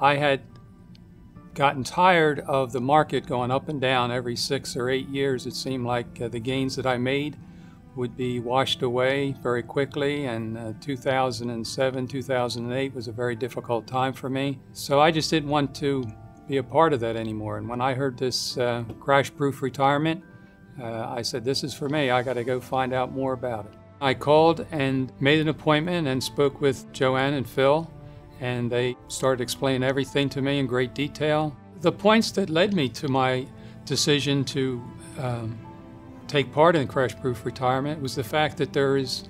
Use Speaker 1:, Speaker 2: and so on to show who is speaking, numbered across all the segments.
Speaker 1: I had gotten tired of the market going up and down every six or eight years. It seemed like uh, the gains that I made would be washed away very quickly, and uh, 2007, 2008 was a very difficult time for me. So I just didn't want to be a part of that anymore. And when I heard this uh, crash proof retirement, uh, I said, This is for me. I got to go find out more about it. I called and made an appointment and spoke with Joann and Phil and they started explaining everything to me in great detail. The points that led me to my decision to um, take part in crash proof retirement was the fact that there is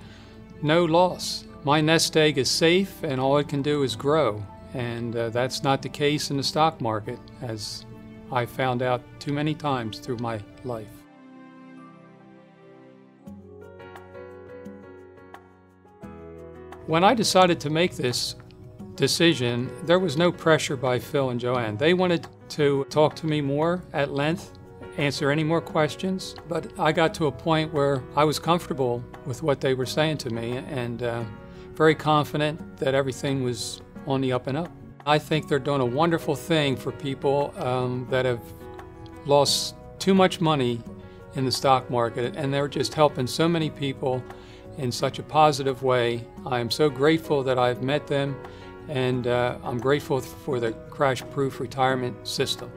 Speaker 1: no loss. My nest egg is safe and all it can do is grow. And uh, that's not the case in the stock market, as I found out too many times through my life. When I decided to make this decision, there was no pressure by Phil and Joann. They wanted to talk to me more at length, answer any more questions, but I got to a point where I was comfortable with what they were saying to me and uh, very confident that everything was on the up and up. I think they're doing a wonderful thing for people um, that have lost too much money in the stock market, and they're just helping so many people in such a positive way. I am so grateful that I've met them and uh, I'm grateful for the crash proof retirement system.